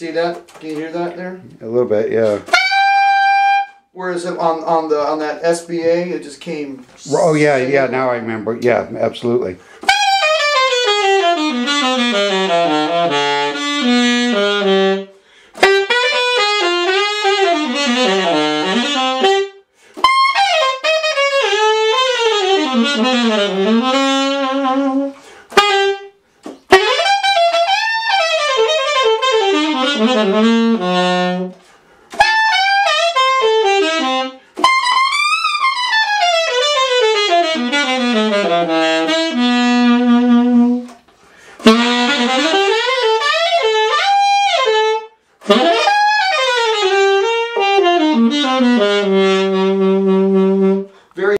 See that? Can you hear that there? A little bit, yeah. Whereas on on the on that SBA, it just came. Oh yeah, yeah. Now I remember. Yeah, absolutely. Mm-hmm.